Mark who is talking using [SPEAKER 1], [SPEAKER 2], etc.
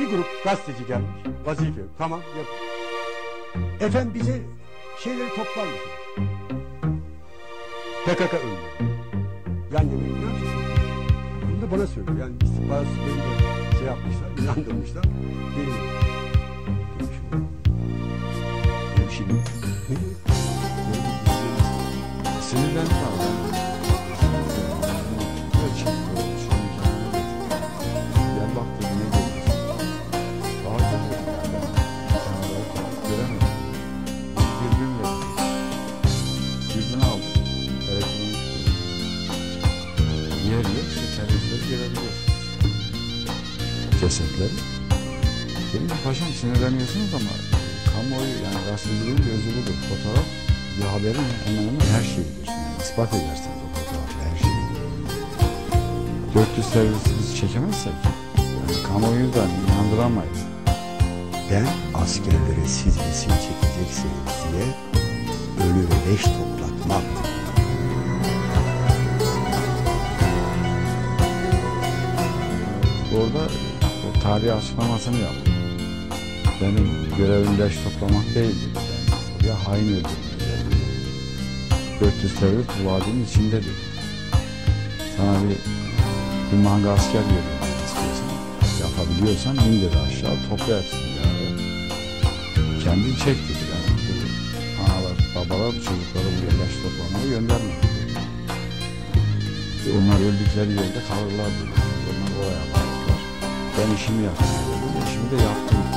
[SPEAKER 1] Bir grup gazeteci gelmiş. Vazife yok. Tamam yap. Efendim bize şeyleri toplar mısınız? PKK ölüyor. Yan yana ne yapacağız? Bunu da bana söylüyor. Yani istihbarat beni de şey yapmışlar, inandırmışlar. Benim. Böyle bir şey bir izleyiz.
[SPEAKER 2] Sinirlendim İşte teröristleri görebiliyorsunuz. Cesetleri. Dedim ki paşam sinirleniyorsunuz ama kamuoyu yani gazeteciliğin bir özü budur. Fotoğraf bir haberin hemen hemen her şeyidir. Yani ispat edersiniz o fotoğrafla her şeyi. 400 teröristi biz çekemezsek yani kamuoyu da inandıramayız.
[SPEAKER 1] Ben askerlere siz resim çekeceksiniz diye ölü ve leş toplatmam.
[SPEAKER 2] Orada o tarihi açıklamasını yaptım. Benim görevim leş toplamak değildi. Yani oraya hain öldürmek. 400 terörist bu vadinin içindedir. Sana bir, bir manga asker veriyorum istiyorsan. Yapabiliyorsan indir aşağı topla hepsini bir araya. Kendin çek dedi. Yani analar, babalar çocukları buraya leş toplamaya göndermedi. Onlar öldükleri yerde kalırlar dedi. Onlar oraya kalırlar. Ben işimi yaptım. İşimi de yaptım.